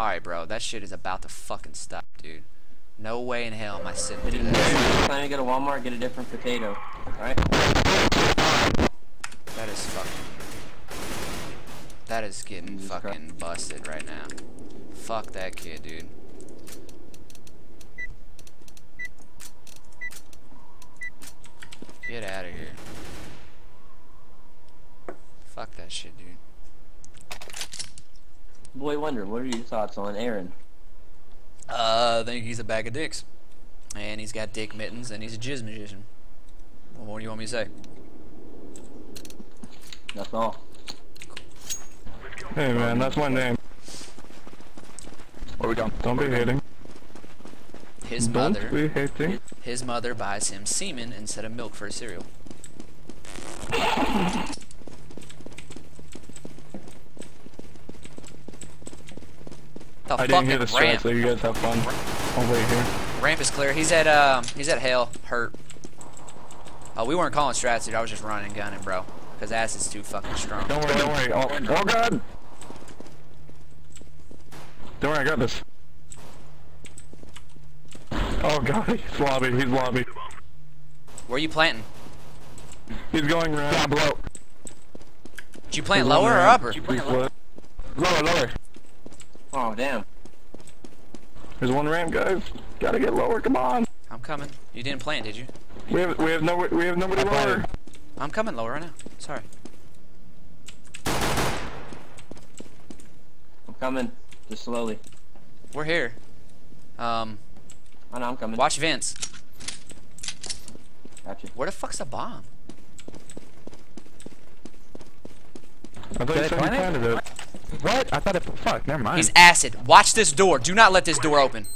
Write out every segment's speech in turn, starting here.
Alright, bro. That shit is about to fucking stop, dude. No way in hell am I sitting through you this. plan to go to Walmart, get a different potato. Alright? That is fucking... That is getting fucking busted right now. Fuck that kid, dude. Get out of here. Fuck that shit, dude. Boy Wonder, what are your thoughts on Aaron? Uh, I think he's a bag of dicks. And he's got dick mittens, and he's a jizz magician. Well, what do you want me to say? That's all. Hey man, that's my name. Where we going? Don't be hating. His Don't mother, be hating. his mother buys him semen instead of milk for his cereal. The I didn't hear fucking the strike, ramp. so you guys have fun. I'll wait here. Ramp is clear. He's at um, he's at hell, hurt. Oh, we weren't calling strats, dude. I was just running gunning, bro. Cause ass is too fucking strong. Don't worry, don't worry. Oh, oh god! Don't worry, I got this. Oh god, he's lobby, he's lobby. Where are you planting? He's going round. Down below. Did you plant He's lower or upper? Lower, lower. Oh, damn. There's one ramp, guys. Gotta get lower, come on. I'm coming. You didn't plant, did you? We have, we have no, we have nobody I lower. I'm coming lower right now. Sorry. I'm coming. Just slowly. We're here. Um, I know, I'm coming. watch Vince. Gotcha. Where the fuck's the bomb? I thought Did you I said you plant planted it. What? I thought it. Fuck. Never mind. He's acid. Watch this door. Do not let this door open.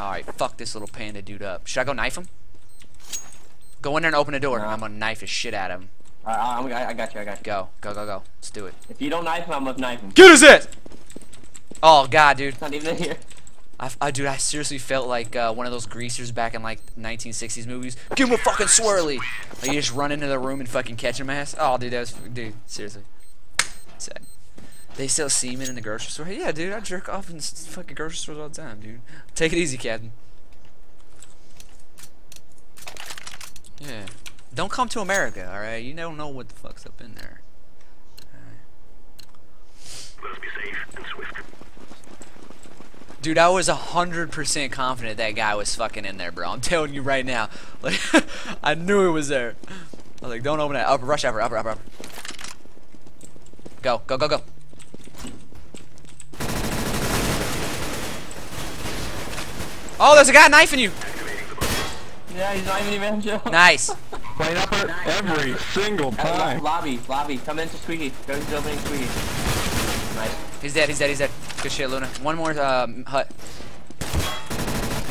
Alright, fuck this little panda dude up. Should I go knife him? Go in there and open the door. Nah. I'm gonna knife the shit out of him. Alright, I, I'm- I, I got you, I got you. Go, go, go, go. Let's do it. If you don't knife him, I'm gonna knife him. Get his ass! Oh god, dude. It's not even in here. I, I dude, I seriously felt like uh, one of those greasers back in like 1960s movies. Give him a fucking swirly. Like you just run into the room and fucking catch him ass. Oh, dude, that was dude. Seriously, sad. They sell semen in the grocery store. Yeah, dude, I jerk off in fucking grocery stores all the time, dude. Take it easy, Captain. Yeah. Don't come to America, all right? You don't know what the fuck's up in there. Dude, I was hundred percent confident that guy was fucking in there, bro. I'm telling you right now. Like, I knew he was there. I was like, don't open that. Upper, rush upper, upper, upper, upper. Go, go, go, go. Oh, there's a guy knifing you. Yeah, he's not even even Joe. Nice. Playing up her every single time. lobby, lobby. Come into Squeaky. Go to the opening Squeaky. Nice. He's dead. He's dead. He's dead. Good shit, Luna. One more um, hut.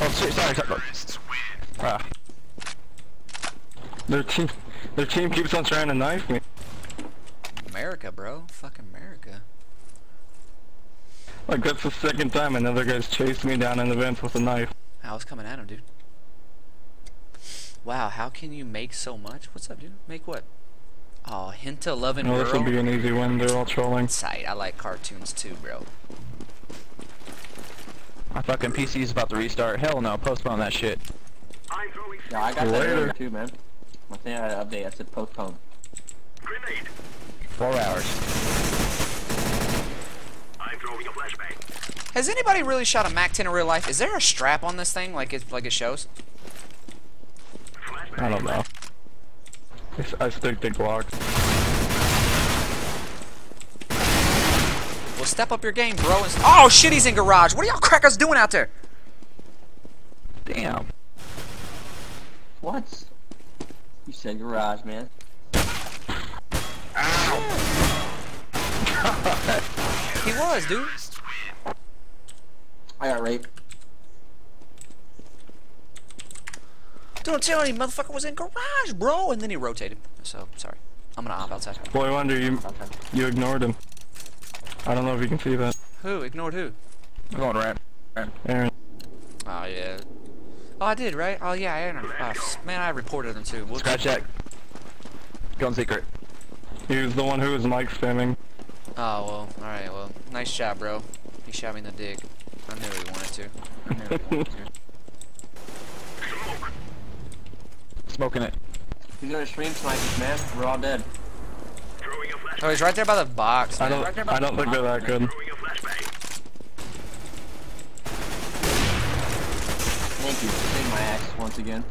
Oh, shit, sorry. sorry. Ah. Their team, their team keeps on trying to knife me. America, bro. Fucking America. Like that's the second time another guy's chased me down in the vents with a knife. I was coming at him, dude. Wow, how can you make so much? What's up, dude? Make what? Oh, Hinta loving No, this girl. will be an easy win. They're all trolling. Sight. I like cartoons too, bro. My fucking PC's about to restart. Hell no. Postpone that shit. Yeah, I got that Later. earlier too, man. I think I had an update. I said postpone. Four hours. Has anybody really shot a MAC-10 in real life? Is there a strap on this thing, like it like it shows? I don't know. I s- I stick to Glocks. Well, step up your game, bro. And oh shit, he's in garage. What are y'all crackers doing out there? Damn. What? You said garage, man. Ow. he was, dude. I got raped. Don't tell me, motherfucker was in garage, bro. And then he rotated. So sorry. I'm gonna op outside. Boy Wonder, you Okay. you ignored him. I don't know if you can see that. Who ignored who? I'm going ramp. Ramp. Aaron. Oh yeah. Oh, I did, right? Oh yeah, I oh, man, I reported him too. Whoops. Scratch that. Going secret. He was the one who was mic spamming. Oh well, alright, well, nice shot, bro. He shot me in the dick. I knew he wanted to. I knew he wanted to. Smoking it. He's gonna stream snipers, man. We're all dead. Oh, he's right there by the box. I don't. Right I don't think they're that good. Thank you. Save my ass once again.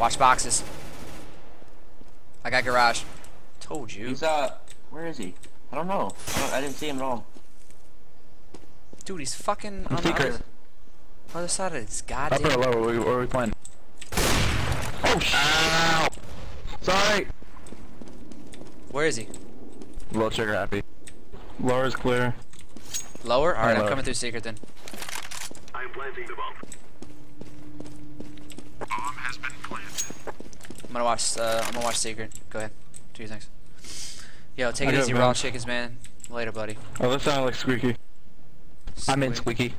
Watch boxes. I got garage. Told you. He's uh, where is he? I don't know. I, don't, I didn't see him at all. Dude, he's fucking on the other, other side of this Upper or goddamn. lower? Where, we- where are we playing? Oh, sh- Ow! Sorry! Where is he? Low trigger happy. Lower's clear. Lower? Alright, I'm Lower. coming through secret then. I'm planting the bomb. Bomb has been planted. I'm gonna watch, uh, I'm gonna watch secret. Go ahead. Do your things. Yo, take I it easy, raw vents. chickens, man. Later, buddy. Oh, that sounded like squeaky. I'm in squeaky.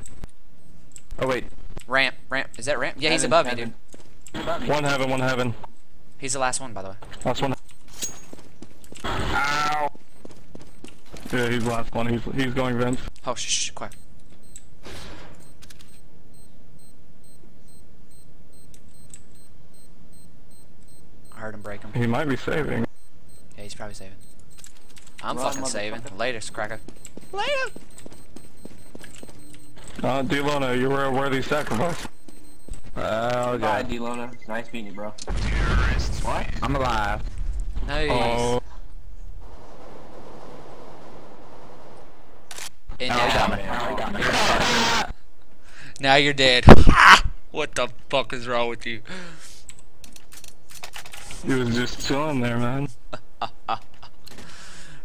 Oh, wait. Ramp, ramp. Is that ramp? Yeah, he's Heaven, above me, dude. He's above me. One heaven, one heaven. He's the last one, by the way. Last one. Ow! Yeah, he's the last one. He's he's going Vince. Oh, shh, shh, quiet. I heard him break him. He might be saving. Yeah, he's probably saving. I'm Run, fucking saving. motherfucker. Later, cracker. Later! Uh, Delona, you were a worthy sacrifice. Oh, Bye, God. D-Lona. Nice meeting you, bro. What? I'm alive. Nice. Oh, And Oh, now, got me. Got me. now you're dead. what the fuck is wrong with you? he was just chilling there, man.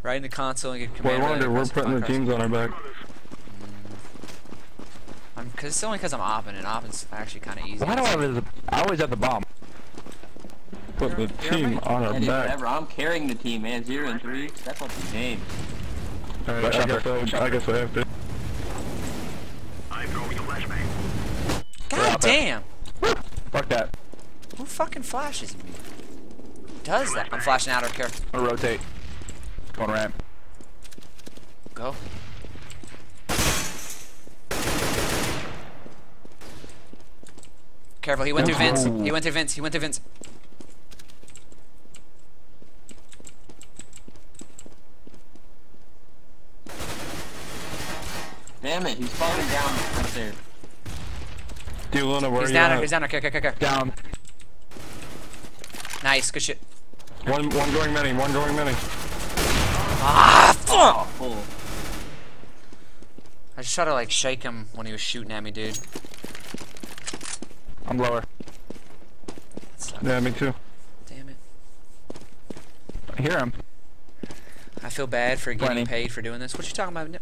Right in the console and get Well, command. I wonder, we're putting the teams on our back. I'm, cause it's only because I'm opping, and opping's actually kind of easy. Why do I always, I always have the bomb? Put the You're team on our Yeah, back. whatever. I'm carrying the team, man. Zero and three. Step up the game. Alright, I guess I, I guess I have to. I'm throwing a flashbang. God out there. damn! Fuck that. Who fucking flashes me? Does that? I'm flashing out. of don't care. I'm gonna rotate. Going ramp. Go. Careful, he went through vents. He went through vents. He went through vents. Damn it, he's falling down right there. Delona, where He's are down you there. at? He's down there. Care, care, care, care. Down. Nice. Good shit. One, one going many, one going many. Ah, fuck! Oh, full. I just tried to like shake him when he was shooting at me, dude. I'm lower. Yeah, me too. Damn it. I hear him. I feel bad for getting Plenty. paid for doing this. What you talking about?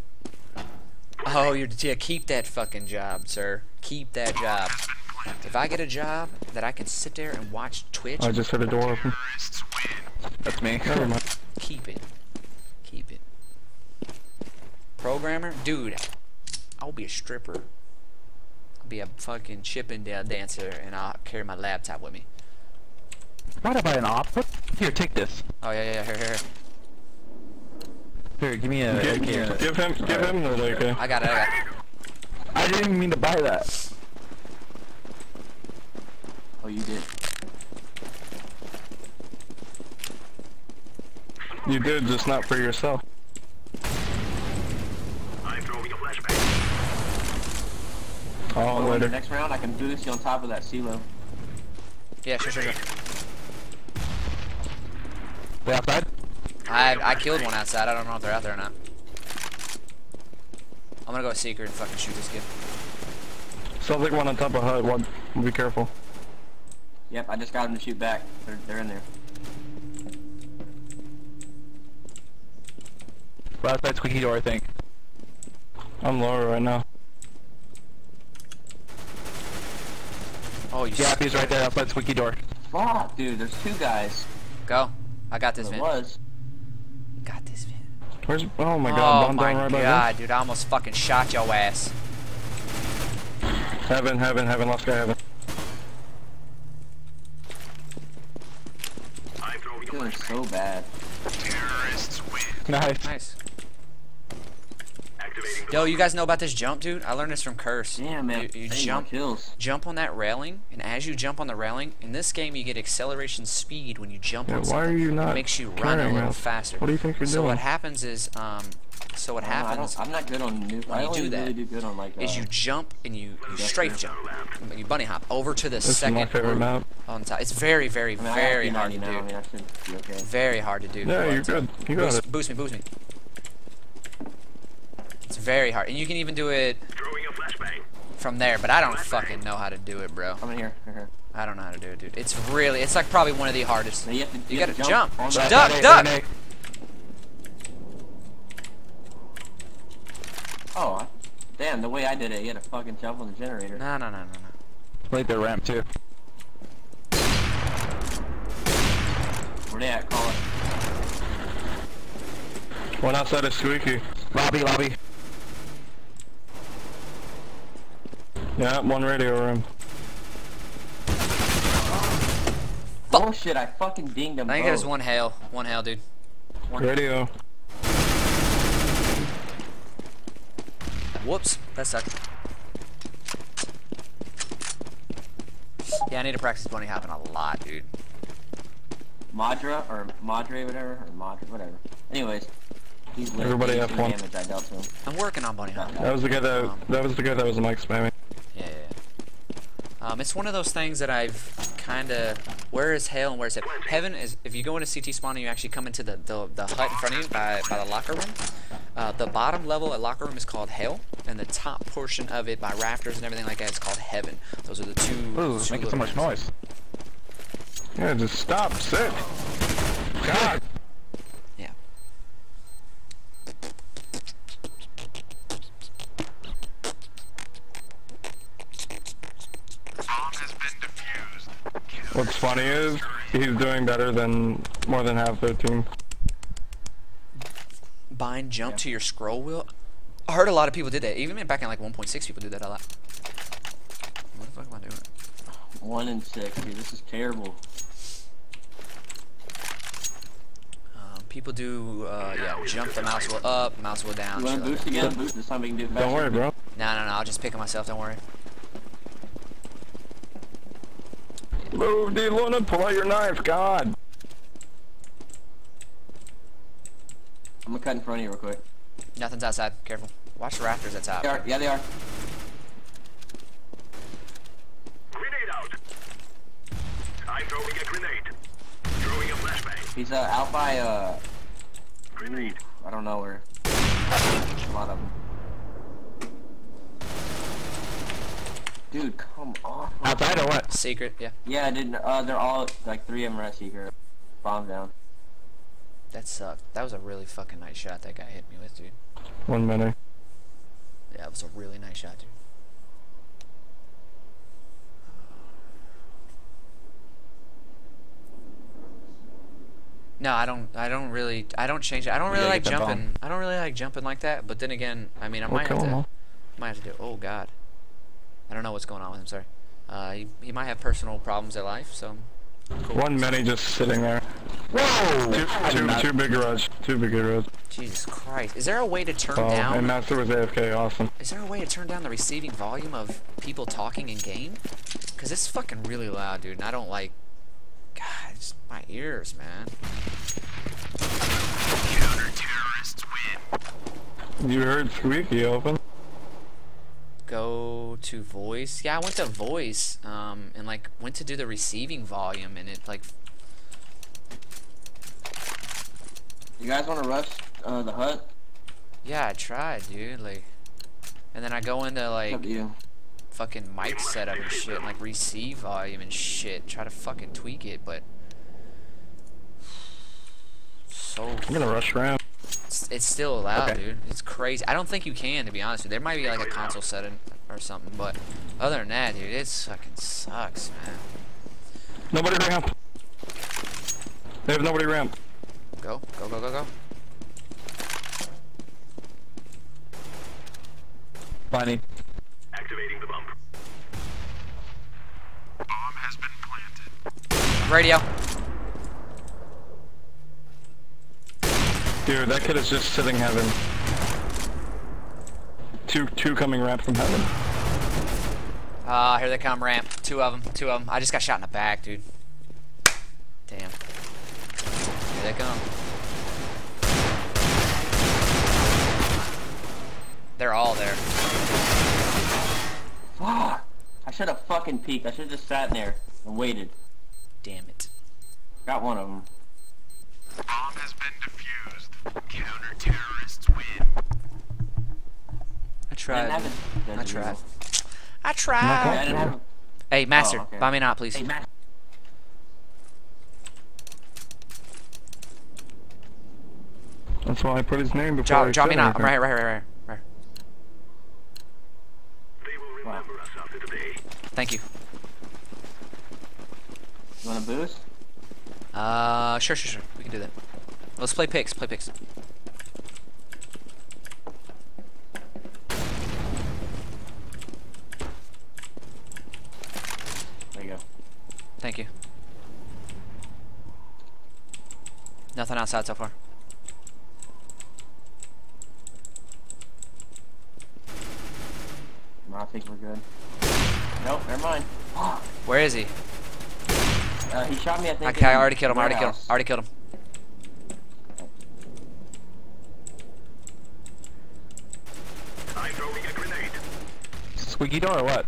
Oh, you're yeah. Keep that fucking job, sir. Keep that job. If I get a job that I can sit there and watch Twitch, I just heard a door open. That's me. Never mind. keep it. Keep it. Programmer, dude. I'll be a stripper. I'll be a fucking Chippendale dancer, and I'll carry my laptop with me. Why'd I buy an op? Here, take this. Oh yeah, yeah, yeah. Here, here, here. Here, give me a. Give, give give him, give him the AK. Uh, I got it. I got it. I didn't even mean to buy that. Oh, you did. You did, just not for yourself. I'm throwing a flashbang. Oh, Oh, the later. next round, I can boost you on top of that silo. Yeah, sure, sure, sure. Way outside? I I killed one outside. I don't know if they're out there or not. I'm gonna go secret and fucking shoot this kid. Sounds like one on top of HUD. One, be careful. Yep, I just got him to shoot back. They're, they're in there. Way outside squeaky door, I think. I'm lower right now. Oh, you Yeah, he's right there outside the squeaky door. Fuck, dude, there's two guys. go. I got this, There Vin. was. Got this, Vin. Where's? Oh my oh God! Bomb my down right by god, dude! I almost fucking shot your ass. Heaven, heaven, heaven. Last guy, heaven. I'm throwing so bad. Terrorists win. Nice. Nice. Activating the Yo, you guys know about this jump, dude? I learned this from Curse. Damn man, You, you jump, kills. jump on that railing, and as you jump on the railing, in this game you get acceleration speed when you jump Yeah, on why are you It not makes you run a little faster. What do you think you're so doing? what happens is, um, so what I I happens don't, I'm not good on new. when I you only do that really do good on like. Uh, is you jump and you, you Yes, strafe jump, you bunny hop over to the This is second my favorite map. on top. It's very, very, I mean, very hard to P90. I mean, I be okay. Very hard to do. Yeah, you're good. You got Boost, it. boost me, boost me. It's very hard, and you can even do it throwing a flashbang. from there. But I don't fucking know how to do it, bro. Come in here. Here, here. I don't know how to do it, dude. It's really, it's like probably one of the hardest. You have to. You have gotta to jump. on Duck, that- duck. Grenade. Oh, damn! The way I did it, you had to fucking jump on the generator. No, no, no, no, no. Like the ramp too. Where they at? Call it. One outside of Squeaky. Lobby, lobby. Yeah, one radio room. Fuck. Oh shit! I fucking dinged him. I think both. there's one hail, one hail, dude. Radio. Whoops, that sucked. Yeah, I need to practice bunny hopping a lot, dude. Madra or Madre, whatever, or Madra, whatever. Anyways, he's. Everybody He's have doing one. damage I dealt to him. I'm working on bunny hopping. That was the guy that that was the guy that was mic spamming. Yeah, yeah. Um, it's one of those things that I've kind of. Where is hell and where is heaven? Heaven is if you go into CT spawn and you actually come into the, the, the hut in front of you by, by the locker room. Uh, the bottom level at locker room is called hell, and the top portion of it by rafters and everything like that is called heaven. Those are the two. Ooh, two making so much noise. Yeah, just stop, sit. God. Funny is he's doing better than more than half their team. Bind jump to your scroll wheel. I heard a lot of people did that. Even back in like 1.6, people do that a lot. What the fuck am I doing? One and six, dude. This is terrible. Um, people do, uh, yeah, jump the mouse wheel up, mouse wheel down. You want to boost that. again? Boost this time we can do it faster. Don't worry, bro. No, no, no. I'll just pick it myself. Don't worry. Move, D. Luna, pull out your knife, God. I'm gonna cut in front of you real quick. Nothing's outside. Careful. Watch the rafters at top. They are. Yeah, they are. Grenade out. I'm throwing a grenade. Throwing a flashbang. He's uh, out by uh. Grenade. I don't know where. A lot of them. Dude, come on. Outside or what? Secret, yeah. Yeah, I didn't. Uh, they're all like three of them are at secret. Bomb down. That sucked. That was a really fucking nice shot that guy hit me with, dude. One minute. Yeah, it was a really nice shot, dude. No, I don't. I don't really. I don't change it. I don't really like get bomb. jumping. I don't really like jumping like that. But then again, I mean, I We'll might have to. all. Might have to do. Oh God. I don't know what's going on with him. Sorry. Uh, he, he might have personal problems in life. So. Cool. One mini just sitting there. Whoa! Two, two, not- two big garage. Two big garage. Jesus Christ. Is there a way to turn Oh, down? and Master was AFK. Awesome. Is there a way to turn down the receiving volume of people talking in game? Cause it's fucking really loud, dude, and I don't like. God, it's my ears, man. Counter terrorists win. You heard Squeaky open. Go to voice. Yeah, I went to voice, um, and like went to do the receiving volume, and it like. You guys want to rush uh, the hut? Yeah, I tried, dude. Like, and then I go into like up to you. fucking mic setup and shit, and like receive volume and shit. Try to fucking tweak it, but. So I'm gonna rush ramp. It's, it's still allowed, Okay. dude. It's crazy. I don't think you can, to be honest with you. There might be like a console setting or something, but other than that, dude, it fucking sucks, man. Nobody ramp. They have nobody ramp. Go, go, go, go, go. Funny. Activating the bump. Bomb has been planted. Radio. Dude, that kid is just sitting heaven. Two, two coming ramp from heaven. Ah, here they come, ramp. Two of them, two of them. I just got shot in the back, dude. Damn. Here they come. They're all there. Fuck! I should have fucking peeked. I should have just sat in there and waited. Damn it. Got one of them. Bomb has been defused. Counter-terrorists win. I tried. I, didn't have a- I tried. I I tried. didn't have a- Hey, Master, Oh, okay. buy me an out, please. Hey, That's why I put his name before Draw, I draw me said an out. I'm anything. right, right, right, right, right. They will remember us after today. Thank you. You want a boost? Uh, sure, sure, sure. We can do that. Let's play picks. Play picks. There you go. Thank you. Nothing outside so far. No, I think we're good. Nope, never mind. Where is he? Uh, he shot me, I think. Okay, I already killed him. I already killed him. warehouse. Already killed him. I'm throwing a grenade. Squeaky door or what?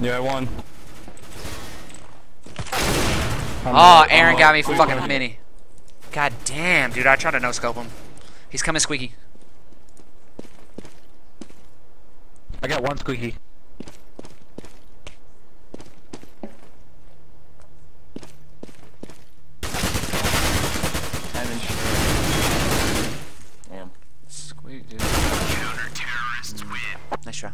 Yeah, I won. I'm Oh, out. Aaron got me Please fucking win. mini. God damn, dude. I tried to no scope him. He's coming squeaky. I got one squeaky. Evan. Damn. Squeak, dude. Counter-terrorists win. Nice try.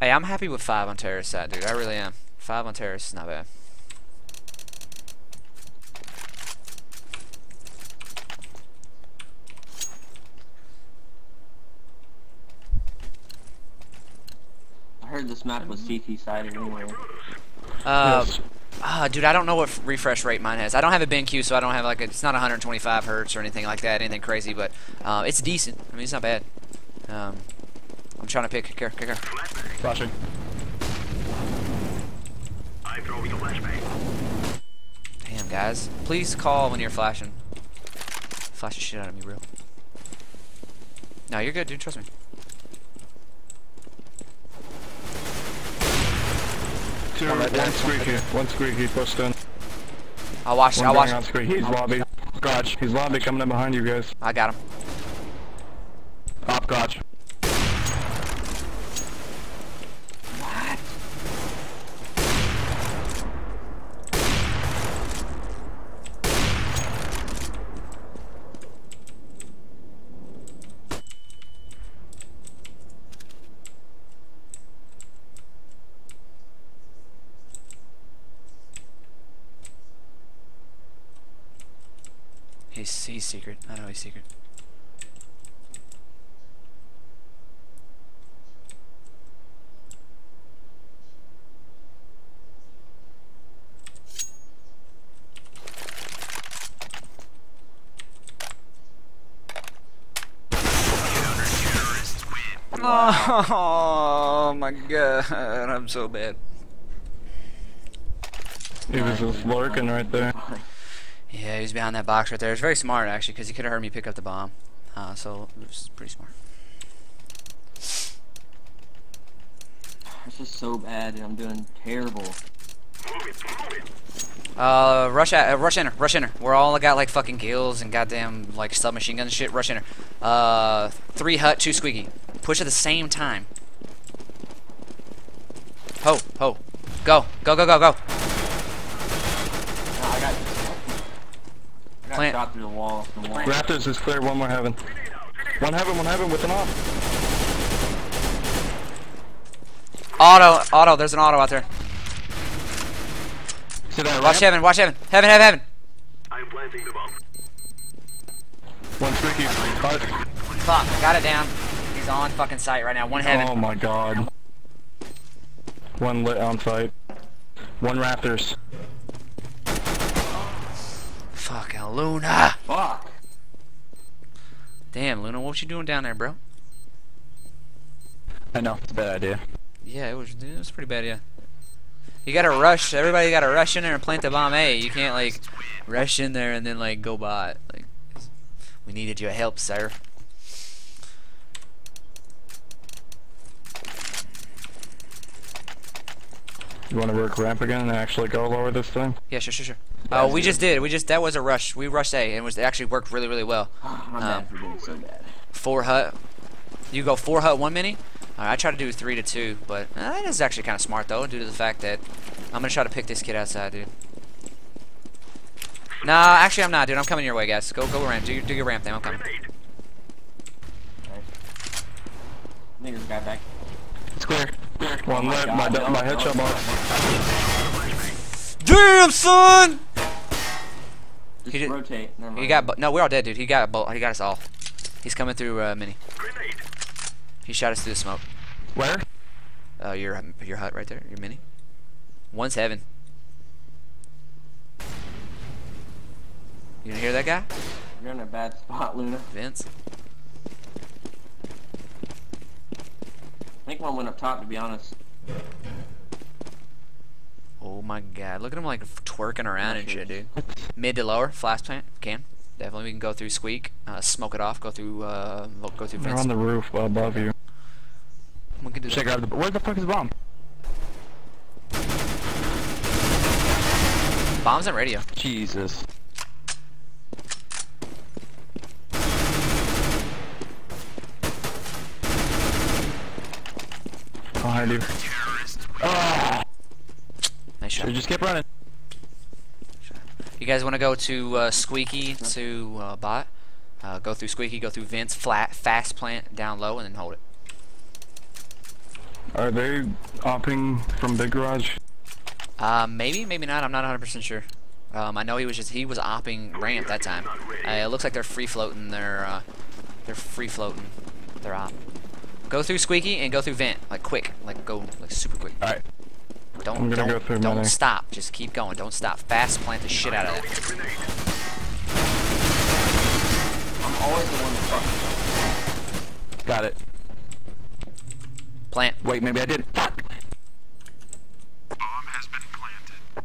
Hey, I'm happy with five on terrorist side, dude. I really am. Five on terrorist is not bad. I heard this map was CT sided anyway. Uh, Yes. ah, dude, I don't know what refresh rate mine has. I don't have a BenQ, so I don't have like a, it's not 125 hertz or anything like that, anything crazy, but uh, it's decent. I mean, it's not bad. Um, I'm trying to pick. Care, care, care. Flashing. I'm throwing a flashbang. Damn, guys. Please call when you're flashing. Flash the shit out of me, bro. No, you're good, dude. Trust me. Two, One right there. one squeaky. One squeaky. Pushed in. I'll watch. One I'll watch. on squeaky. He's lobby. Gotch. He's lobby coming in behind you guys. I got him. Op Gotch. He's he's secret. I know he's secret. Oh my god, I'm so bad. He was just lurking right there. Yeah, he was behind that box right there. It's very smart actually, because he could have heard me pick up the bomb. Uh, so it was pretty smart. This is so bad, and I'm doing terrible. Move it, move it. Uh, rush at, uh, rush enter, rush enter. We're all got like fucking gills and goddamn like submachine gun and shit. Rush enter. Uh, three hut, two squeaky. Push at the same time. Ho, ho, go, go, go, go, go. No, I got, I got Plant. Shot the wall. Rafters is clear. One more heaven. One heaven. One heaven with an op. Auto, auto. There's an auto out there. See that Watch heaven, watch heaven, heaven, heaven, heaven. I'm planting the bomb. One squeaky. Cut. Fuck, I got it down. He's on fucking site right now. One heaven. Oh my god. One lit on site. One Rafters. Fuck. Now, Luna. Fuck. Damn, Luna, what you doing down there, bro? I know, it's a bad idea. Yeah, it was. It was pretty bad. Yeah. You gotta rush. Everybody gotta rush in there and plant the bomb A. You can't like rush in there and then like go by it. Like, we needed your help, sir. You want to work ramp again and actually go lower this time? Yeah, sure, sure, sure. Oh, we just did. We just that was a rush. We rushed A and it was it actually worked really, really well. I'm bad for so bad. Four hut. You go four hut, one mini. Alright, I try to do three to two, but uh, that is actually kind of smart though, due to the fact that I'm gonna try to pick this kid outside, dude. Nah, actually I'm not, dude. I'm coming your way, guys. Go, go ramp. Do your, do your ramp thing. I'm coming. Grenade. I think there's guy back. It's clear. One my left, God, my, no, my no, headshot no. box. Damn, son! Just He did- rotate. Never mind. He got. No, we're all dead, dude. He got. a bu- He got us all. He's coming through uh, mini. Grenade. He shot us through the smoke. Where? Uh, your your hut right there. Your mini. One's heaven. You didn't hear that guy, You're in a bad spot, Luna. Vince? Think one went up top, to be honest. Oh my god, look at him like twerking around and shit, dude. Mid to lower, flash plant, can. Definitely, we can go through squeak, uh, smoke it off, go through, uh, go through They're vents. on the roof above you. We can do Should that. grab the. Where the fuck is the bomb? Bombs and radio. Jesus. Behind you. Ah! Nice shot. Should just keep running. You guys want to go to uh, Squeaky to uh, bot? Uh, go through Squeaky, go through vents, flat, fast plant down low, and then hold it. Are they opping from Big Garage? Uh, maybe, maybe not. I'm not 100% sure. Um, I know he was just he was opping ramp that time. Uh, it looks like they're free floating. They're uh, they're free floating. They're op. Go through Squeaky and go through Vent like quick, like go like super quick. Alright. Don't I'm gonna don't go through don't many. stop. Just keep going. Don't stop. Fast plant the shit out of that. Grenade. I'm always the one that fucks. Got it. Plant. Wait, maybe I did. Fuck! Bomb has been planted.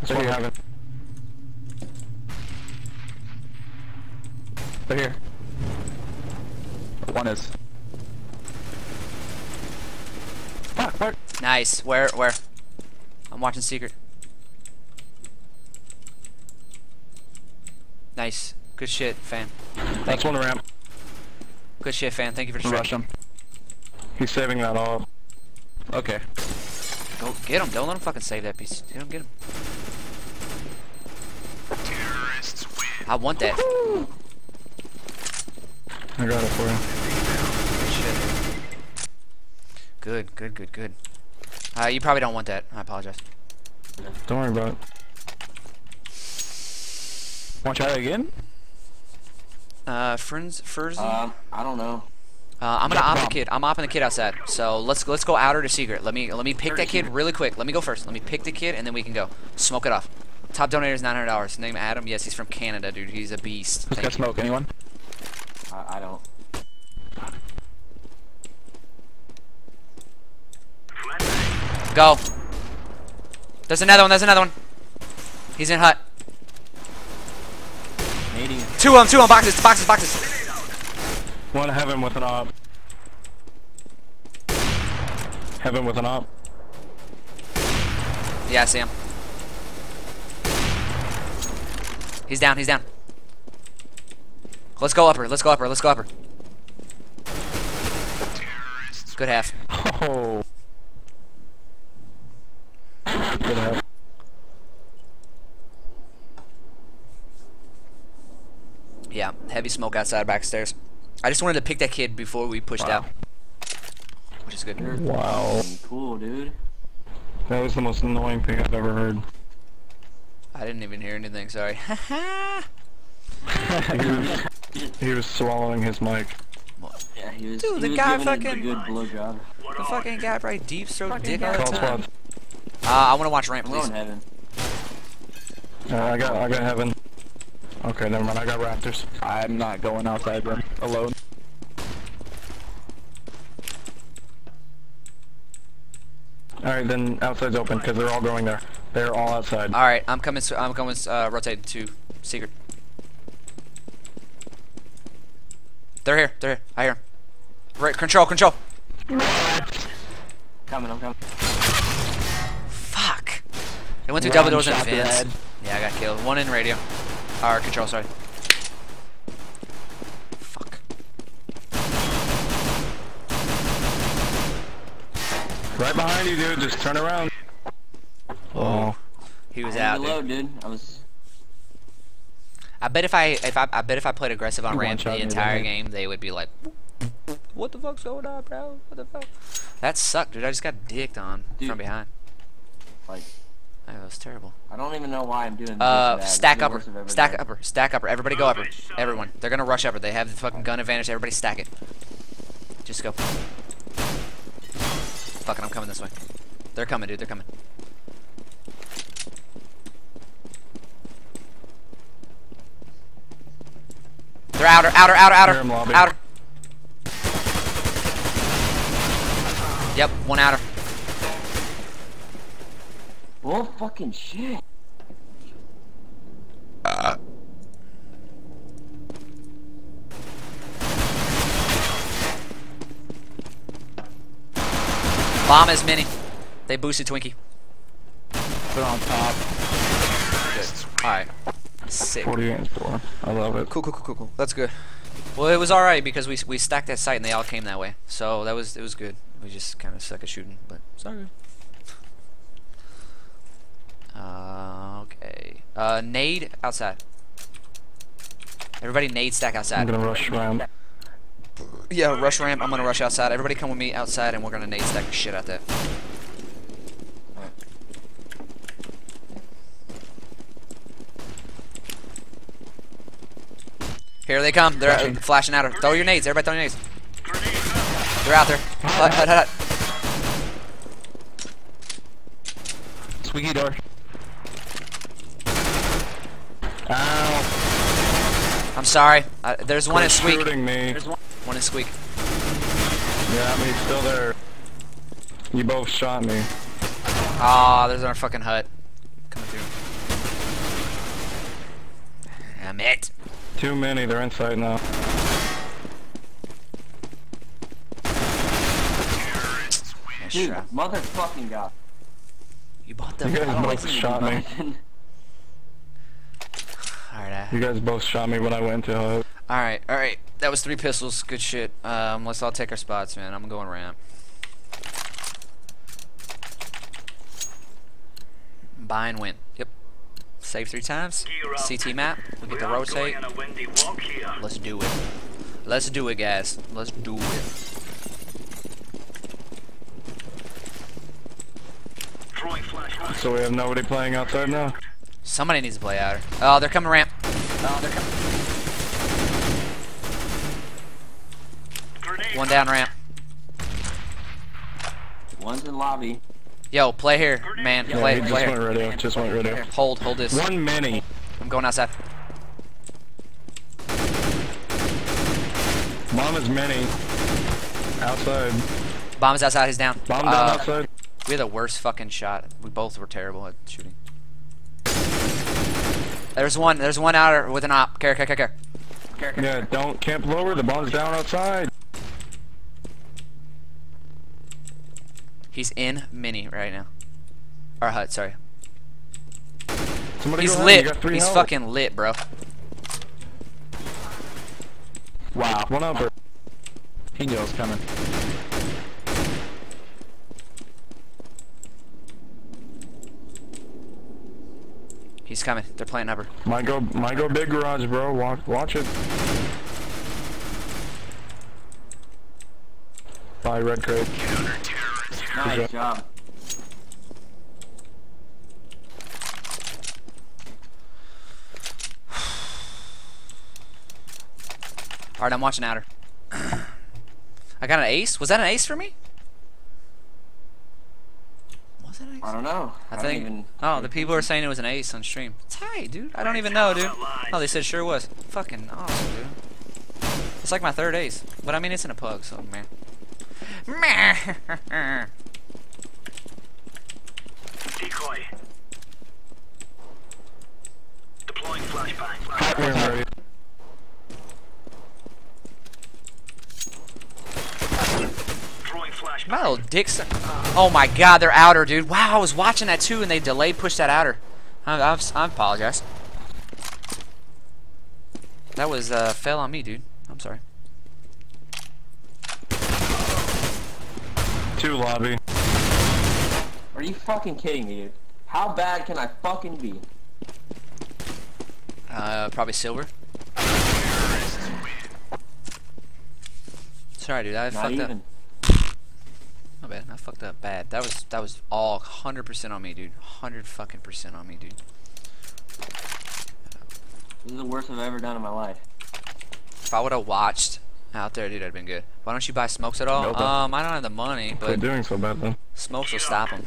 That's what you have it. They're here. One is. Fuck, fuck. Nice. Where where? I'm watching secret. Nice. Good shit, fan. That's one ramp. Good shit, fan. Thank you for the Rush him. He's saving that all. Okay. Go get him. Don't let him fucking save that piece. Get him. Get him. Terrorists win. I want that. I got it for you. Good shit. Good, good, good, good. Uh, you probably don't want that. I apologize. Don't worry about it. Want to try that again? Uh, friends, Furzy. Uh, Um, I don't know. Uh, I'm gonna drop op the the kid. I'm opping the kid outside. So let's let's go outer to secret. Let me let me pick that kid really quick. Let me go first. Let me pick the kid and then we can go. Smoke it off. Top donator is nine hundred dollars. Name Adam. Yes, he's from Canada, dude. He's a beast. Who's got smoke? Anyone? I, I don't. Go. There's another one. There's another one. He's in hut. Nadine. Two of them. Two of them. Boxes. Boxes. Boxes. One heaven with an op. Heaven with an op. Yeah, I see him. He's down. He's down. Let's go upper. Let's go upper. Let's go upper. Terrorists Good half. Oh. Good half. Yeah, heavy smoke outside backstairs. I just wanted to pick that kid before we pushed Wow. out, which is good. Wow. cool, dude. That was the most annoying thing I've ever heard. I didn't even hear anything. Sorry. He was, swallowing his mic. Yeah, he was. Dude, he the was guy fucking- a good blowjob. What the fucking guy probably deep stroke dick all the Call time. squad. Uh, I want to watch ramp, I'm heaven. Uh, I got I got heaven. Okay, never mind. I got rafters. I'm not going outside then. Alone. All right, then outside's open because they're all going there. They're all outside. All right, I'm coming. I'm coming. Uh, rotate to secret. They're here. They're here. I hear 'em. Right, control, control. Coming, I'm coming. Fuck. They went through Run, double doors and shot vents. Yeah, I got killed. One in radio. Or control, sorry. Fuck. Right behind you, dude. Just turn around. Oh, He was I out, had dude. dude. I was. I bet if I if I I bet if I played aggressive on ramp the one-shot me, entire didn't game, they would be like, "What the fuck's going on, bro? What the fuck?" That sucked, dude. I just got dicked on Dude. from behind. Like, That was terrible. I don't even know why I'm doing this. Uh, bad. Stack the upper, worst I've ever stack done. upper, stack upper. Everybody go upper. Everyone. They're gonna rush upper. They have the fucking gun advantage. Everybody stack it. Just go. Fucking, I'm coming this way. They're coming, dude. They're coming. They're outer, outer, outer, outer, Hear 'em, lobby. outer. Yep, one outer. Oh, fucking shit. Bomb is mini. They boosted Twinkie. Put it on top. Alright. Sick. 40 and 4. I love it. Cool, cool, cool, cool, cool. That's good. Well, it was alright because we we stacked that site and they all came that way. So that was it was good. We just kind of suck at shooting, but it's all good. Uh, okay. Uh, nade outside. Everybody nade stack outside. I'm gonna rush around. Yeah, rush ramp. I'm gonna rush outside. Everybody come with me outside, and we're gonna nade stack the shit out that. Here they come. They're uh, flashing at her. Throw your nades. Everybody throw your nades. They're out there. Hut, hut, hut. Squeaky door. Ow! I'm sorry. Uh, there's one in squeak. shooting me. There's one. One in squeak. Yeah, I mean, still there. You both shot me. Ah, there's our fucking hut. Coming through. Damn it. Too many. They're inside now. Dude, motherfucking god. You bought You guys both like shot me. Alright, uh, You guys both shot me when I went to hut. alright, alright. That was three pistols. Good shit. Um, let's all take our spots, man. I'm going ramp. Buy and win. Yep. Save three times. CT map. We get to rotate. Let's do it. Let's do it, guys. Let's do it. So we have nobody playing outside now? Somebody needs to play outer. Oh, they're coming ramp. Oh, they're coming. One down ramp. One's in lobby. Yo, play here, man. Yeah, play, he just play went radio. Just went radio. Hold, hold this. One mini. I'm going outside. Mom is mini. Outside. Bomb is outside. He's down. Bomb down Uh, outside. We had the worst fucking shot. We both were terrible at shooting. There's one. There's one outer with an op. Care, care, care, care. Yeah, don't camp lower. The bomb's down outside. He's in mini right now. Or hut, sorry. Somebody He's go ahead, you lit. got He's health. fucking lit, bro. Wow. One over. He knows coming. He's coming. They're playing upper. Might go, might go big garage, bro. Watch, watch it. Bye, red crate. Nice job. job. Alright, I'm watching outer. I got an ace. Was that an ace for me? Was Was it an ace? I don't know. I don't think. even- Oh, the people are saying it was an ace on stream. Tight, dude. I don't even know, dude. Oh, they said sure was. Fucking awesome, dude. It's like my third ace, but I mean it's in a pug, so man. Meh. Decoy. Deploying flashbang. Hot room ready. Throwing flashbang. My little dicks. Oh my god, they're outer, dude. Wow, I was watching that too, and they delayed pushed that outer. I, I, I apologize. That was uh, fell on me, dude. I'm sorry. Two lobby. Are you fucking kidding me, dude? How bad can I fucking be? Uh, probably silver. Sorry, dude. I Not fucked even. up. My bad. I fucked up bad. That was that was all 100% on me, dude. 100 fucking percent on me, dude. This is the worst I've ever done in my life. If I would have watched out there, dude, that'd been good. Why don't you buy smokes at all? Nope. Um, I don't have the money, Quit but doing so bad then. smokes will stop them.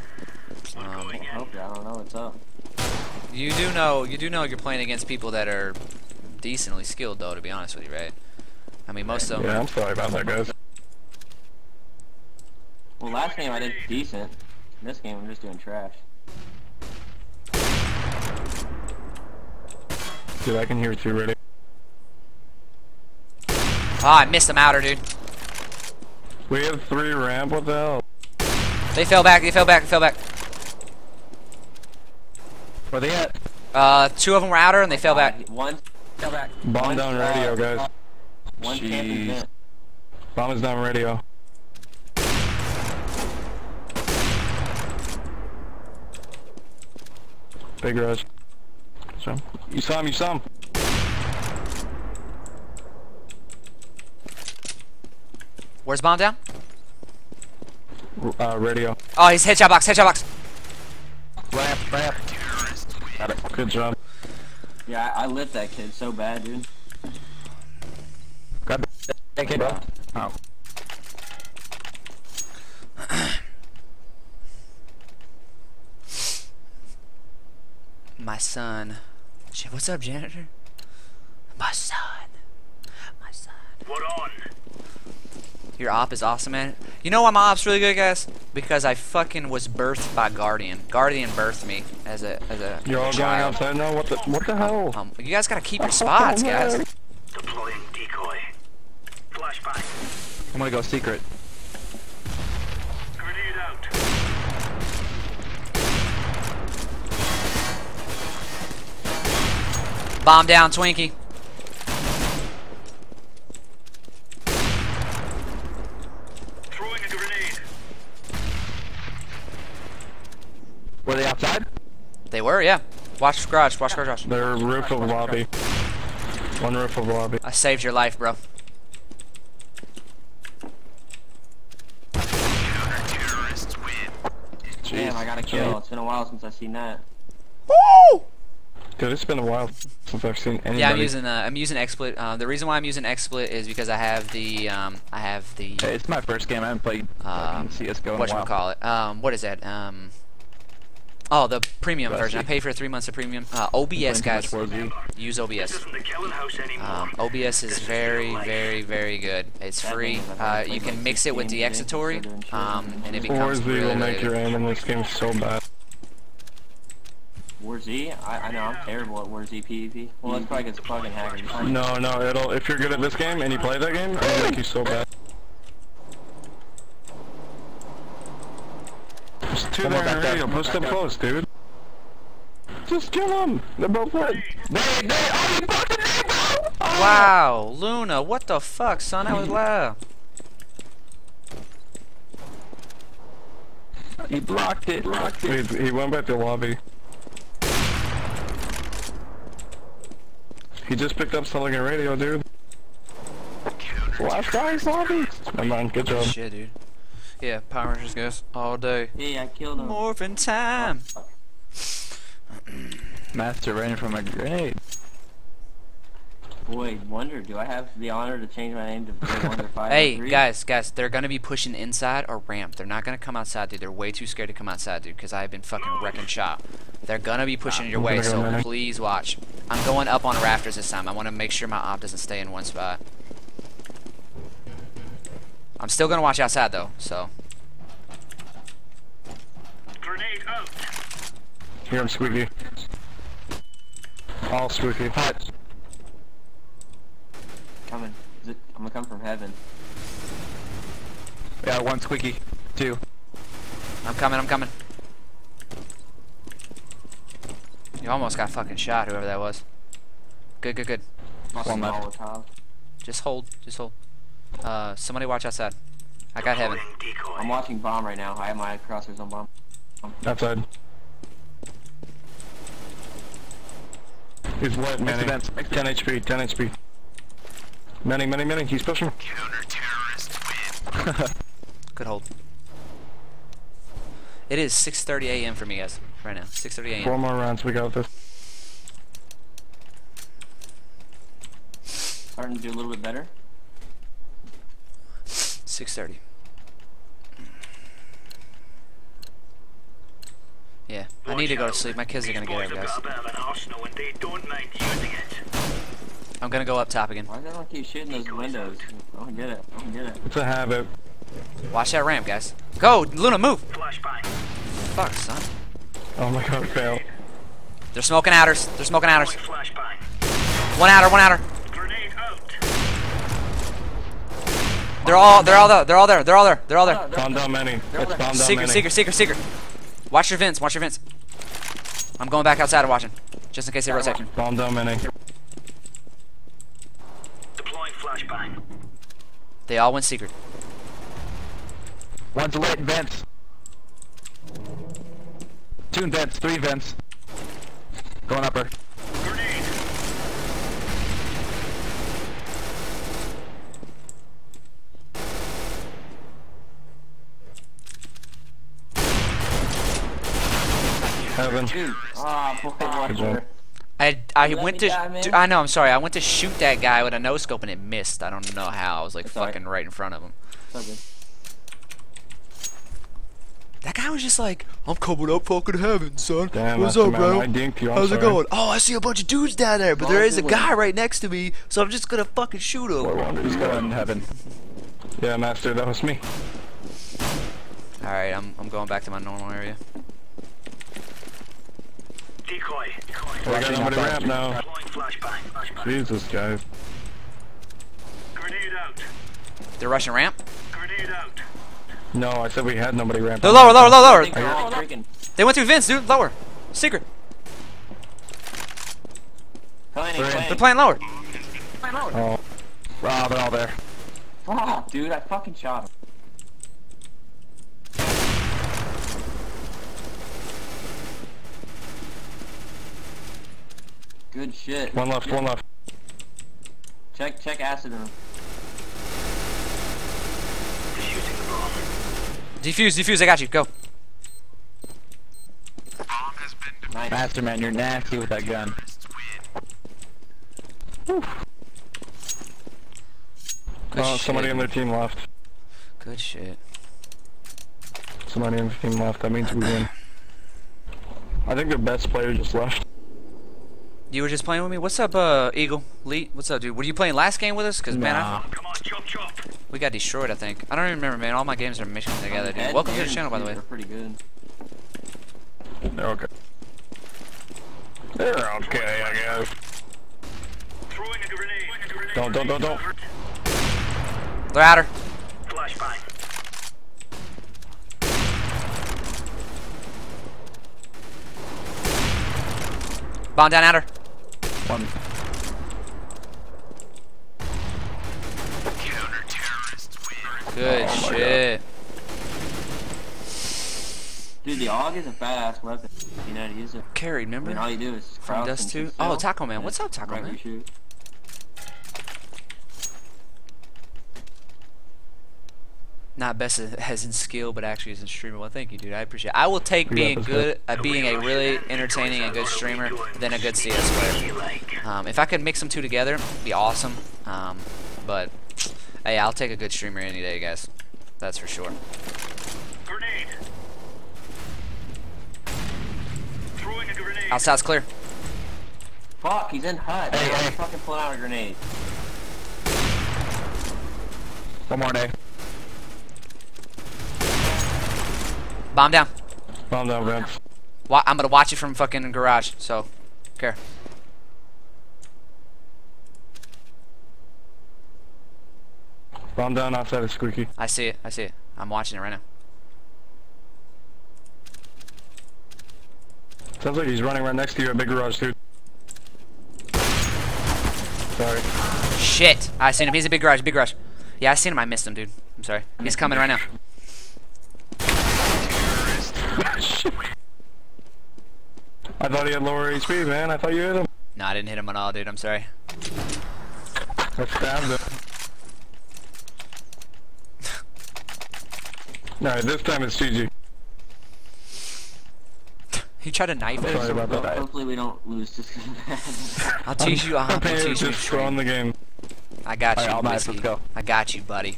Um, going I don't know what's up. You do know, you do know you're playing against people that are decently skilled, though. To be honest with you, right? I mean, most of them. Yeah, I'm sorry about that, guys. Well, last game I did decent. In This game I'm just doing trash. Dude, I can hear two ready. Ah, I missed them outer, dude. We have three ramp, what the hell? They fell back. They fell back. They fell back. Where they at? Uh, two of them were outer, and they fell back. One, Fell back. Bomb One down squad. radio, guys. one Jeez. Bomb is down radio. Big rush. So, you saw him, you saw him. Where's bomb down? Uh, radio. Oh, he's headshot box. Headshot box. Ramp, ramp. Got it. Good job. Yeah, I, I lit that kid so bad, dude. Got Thank you, bro. Oh. My son. Shit, what's up, janitor? My son. My son. What on? Your op is awesome, man. You know why my op's really good, guys? Because I fucking was birthed by Guardian. Guardian birthed me as a as a, You're all as a going child. outside now? What the, what the hell? Um, you guys gotta keep your spots, guys. Deploying decoy. Flashbang. I'm gonna go secret. Grenade out. Bomb down, Twinkie. Throwing a grenade. Were they outside? They were, yeah. Watch garage, watch garage. watch. They're roof of lobby. One roof of lobby. I saved your life, bro. Damn, I got a kill. It's been a while since I've seen that. Woo! Dude, it's been a while since I've seen anybody. Yeah, I'm using uh, I'm using XSplit. Uh, the reason why I'm using XSplit is because I have the um, I have the Hey, it's my first game. I haven't played Um, fucking CS:GO in a what you call it? Um, what is that? Um, oh, the premium Bless version. I pay paid for three months of premium. Uh, OBS, guys. Use OBS. isn't the killing house anymore. Um, OBS is very, very, very good. It's free. thing is, I've Uh, you can mix it with 16 games, Deexatory, so they're um, and it Four becomes Warzy really, will make your good. aim in this game so bad. War Z? I, I know, I'm terrible at War Z PvP. Well, that's probably because fucking hackers. No, no, it'll, if you're good at this game and you play that game, it'll make you so bad. Two there more in back there. radio, push them close, dude. Just kill them! They're both dead. They, they, oh, you blocked the name, bro! Oh. Wow, Luna, what the fuck, son? That was loud. He blocked it. Blocked it. He, he went back to lobby. He just picked up something in radio, dude. Last guy's lobby. Come on, good job. Shit, dude. Yeah, Power Rangers, guys, all day. Hey, I killed him. Morphin time. Master ran from a grenade. Boy, wonder, do I have the honor to change my name to Boy Wonder Five? Hey, guys, guys, they're gonna be pushing inside or ramp. They're not gonna come outside, dude. They're way too scared to come outside, dude, because I've been fucking wrecking shop. They're gonna be pushing your ah, way, so please watch. I'm going up on rafters this time. I want to make sure my op doesn't stay in one spot. I'm still gonna watch outside though, so Grenade out. Here, I'm squeaky. All squeaky. Hot. Coming. Is it, I'm gonna come from heaven. Yeah, one squeaky. Two. I'm coming. I'm coming. You almost got fucking shot, whoever that was. Good, good, good. Fucking left. Just hold, just hold. Uh, somebody watch outside. I got heaven. I'm watching bomb right now. I have my crosshairs on bomb. Outside. He's wet, Manny. 10 HP, 10 HP. Manny, Manny, Manny, he's pushing. Counter-terrorist win. Good hold. It is 6:30 a.m. for me, guys. Right now, 6:30 a.m. Four more rounds, we got this. Starting to do a little bit better. 6:30. Yeah, I need to go to sleep. My kids are gonna get These up, guys. have got a bit of an arsenal and they don't mind using it. I'm gonna go up top again. Why does everyone keep shooting those windows? I don't get it. I don't get it. It's a habit. Watch that ramp, guys. Go, Luna, move. Flashbang. Fuck, son. Oh my god, fail. They're smoking outers. They're smoking outers. One outer, one outer. Grenade out. They're all, they're all there. They're all there. They're all there. They're all there. Bomb down Manny. It's bomb down Secret, Manny. secret, secret, secret. Watch your vents. Watch your vents. I'm going back outside and watching, just in case they rotate. Bomb down Manny. Deploying flashbang. They all went secret. One's lit in vents. Two in vents, three vents. Going upper. Grenade. Heaven. Dude. Ah, boy, wonder. I, I went to. die, dude, I know. I'm sorry. I went to shoot that guy with a no scope and it missed. I don't know how. I was like That's fucking right in front of him. That guy was just like, "I'm coming up fucking heaven, son. Damn, What's Master up, Man, bro? I dinked How's it going? Oh, I see a bunch of dudes down there, but Well, there I is a guy win. right next to me, so I'm just gonna fucking shoot him." Four. He's going in heaven. Yeah, Master, that was me. All right, I'm I'm going back to my normal area. Decoy. Decoy. We got somebody ramp now. Flashbang. Flashbang. Jesus, guys. Grenade out. They're rushing ramp. Grenade out. No, I said we had nobody ramp. They're lower, lower, lower, lower. think they're all freaking. They went through vents, dude. Lower. Secret. Planning, They're in. They're playing lower. Oh, Ah, they're all there. Fuck, dude, I fucking shot him. Good shit. one left, one left. Check, check acid room. Defusing the bomb. Defuse, defuse. I got you. Go. Nice. Master man, you're nasty with that gun. Good Oh, somebody on their team left. Good shit. Somebody on the team left. That means we win. I think their best player just left. You were just playing with me. What's up, uh, Eagle? Lee, what's up, dude? Were you playing last game with us? Cause man, I, Come on, chop chop. we got destroyed. I think. I don't even remember, man. All my games are mixing together, dude. Ed Welcome to the channel, by the way. They're pretty good. They're okay. They're okay, I guess. Throwing a grenade. grenade. Don't, don't, don't, don't. They're outer. Flashbang. Bomb down outer. One. Good Oh shit. Dude, the AUG is a badass weapon. You know how to use it. Carried, I mean, remember? all you do is From crouch Dust and 2? Oh, Taco Man. What's up, Taco right Man? you shoot. Not best as- as in skill, but actually as in streamer. Well, thank you, dude. I appreciate. it. I will take being good, uh, being a really entertaining and good streamer than a good CS player. Um, if I could mix them two together, it'd be awesome. Um, but hey, I'll take a good streamer any day, guys. That's for sure. Grenade. Throwing a grenade. Outside's clear. Fuck, he's in hut. Hey, Hey, hey. fucking pulling out a grenade. One more day. Bomb down. Bomb down. Wa- I'm gonna watch you from fucking garage. So, care. Bomb down outside of Squeaky. I see it. I see it. I'm watching it right now. Sounds like he's running right next to you at Big Garage, dude. Sorry. Shit! I seen him. He's a big garage. Big garage. Yeah, I seen him. I missed him, dude. I'm sorry. He's coming right now. I thought he had lower HP, man. I thought you hit him. No, I didn't hit him at all, dude. I'm sorry. I stabbed him. Alright, this time it's GG. He tried to knife Sorry it. about that. Hopefully we don't lose just because of that. I'll teach you. I'll, I'll Payne teach you. just throwing the game. I got you, Alright, I'll let's go. I got you, buddy.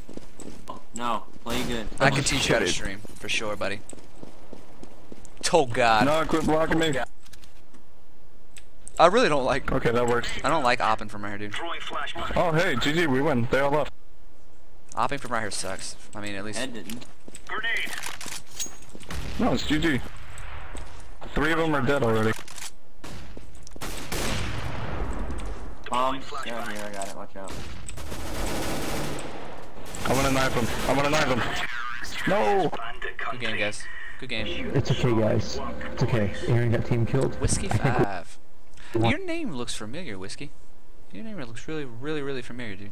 Oh, no, play good. I can teach you how to stream for sure, buddy. Oh God, No, quit blocking me. I really don't like. Okay, that works. I don't like opping from right here, dude. Oh, hey, GG, we win. They all left. Opping from right here sucks. I mean, at least. Ed didn't. Grenade. No, it's GG. Three of them are dead already. Bombs down here, I got it, watch out. I'm gonna knife him. I'm gonna knife him. No! Bandit Good game, guys. Good game. It's okay, guys. It's okay. Aaron got team killed. Whiskey five. Your name looks familiar, Whiskey. Your name looks really, really, really familiar, dude.